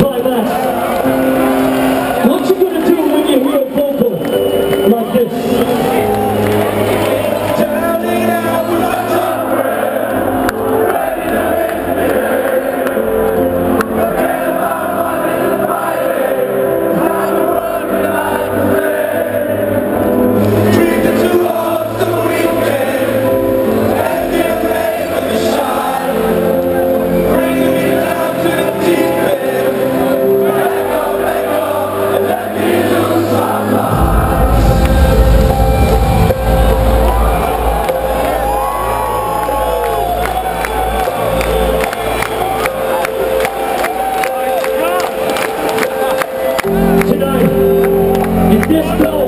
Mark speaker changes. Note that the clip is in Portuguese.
Speaker 1: Vai, vai. manifestão.